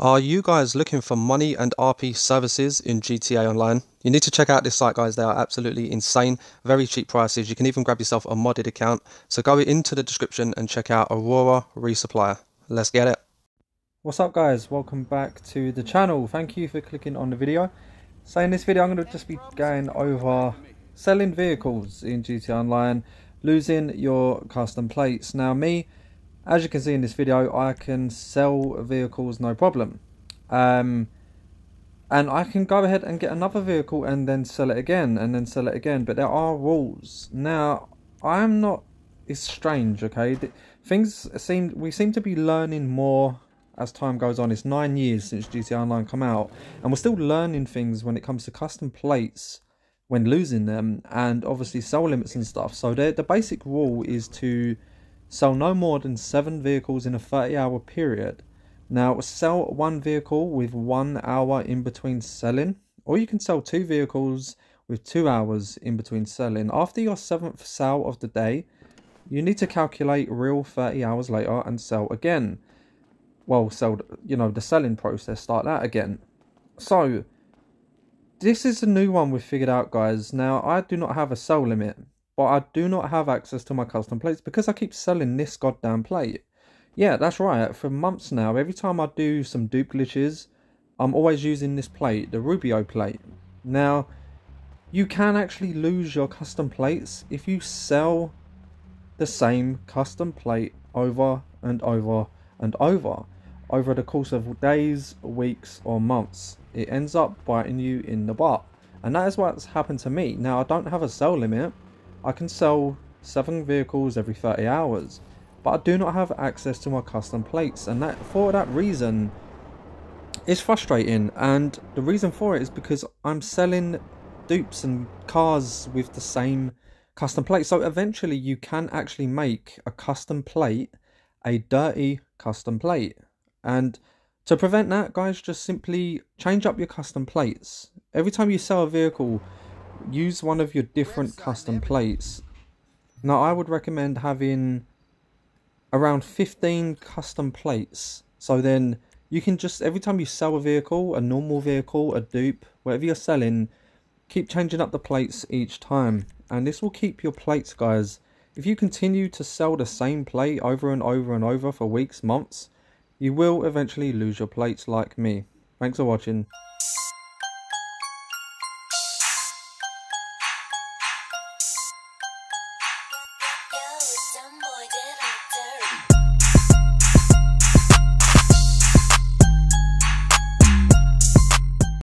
Are you guys looking for money and RP services in GTA Online? You need to check out this site, guys. They are absolutely insane. Very cheap prices. You can even grab yourself a modded account. So go into the description and check out Aurora Resupplier. Let's get it. What's up, guys? Welcome back to the channel. Thank you for clicking on the video. So in this video, I'm going to just be going over selling vehicles in GTA Online, losing your custom plates. Now, me as you can see in this video, I can sell vehicles no problem. Um, and I can go ahead and get another vehicle and then sell it again and then sell it again. But there are rules. Now, I'm not, it's strange, okay? Things seem, we seem to be learning more as time goes on. It's nine years since GTA Online come out. And we're still learning things when it comes to custom plates when losing them and obviously sell limits and stuff. So the, the basic rule is to Sell no more than seven vehicles in a 30 hour period. Now, sell one vehicle with one hour in between selling, or you can sell two vehicles with two hours in between selling. After your seventh sale of the day, you need to calculate real 30 hours later and sell again. Well, sell, you know, the selling process, start that again. So, this is a new one we've figured out, guys. Now, I do not have a sell limit but I do not have access to my custom plates because I keep selling this goddamn plate. Yeah, that's right. For months now, every time I do some dupe glitches, I'm always using this plate, the Rubio plate. Now, you can actually lose your custom plates if you sell the same custom plate over and over and over over the course of days, weeks, or months. It ends up biting you in the butt. And that is what's happened to me. Now, I don't have a sell limit I can sell 7 vehicles every 30 hours, but I do not have access to my custom plates, and that for that reason, it's frustrating. And the reason for it is because I'm selling dupes and cars with the same custom plate. So eventually, you can actually make a custom plate a dirty custom plate, and to prevent that, guys, just simply change up your custom plates. Every time you sell a vehicle use one of your different custom plates. Now, I would recommend having around 15 custom plates. So then you can just, every time you sell a vehicle, a normal vehicle, a dupe, whatever you're selling, keep changing up the plates each time. And this will keep your plates, guys. If you continue to sell the same plate over and over and over for weeks, months, you will eventually lose your plates like me. Thanks for watching. Some boy did